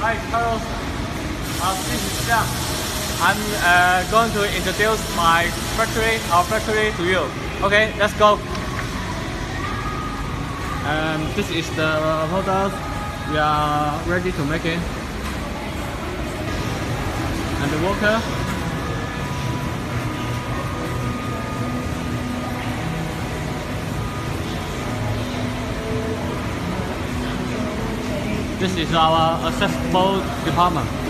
Hi, Carlos. Uh, this is Xiang. I'm uh, going to introduce my factory, our factory to you. Okay, let's go. Um, this is the product. We are ready to make it. And the worker. This is our accessible department.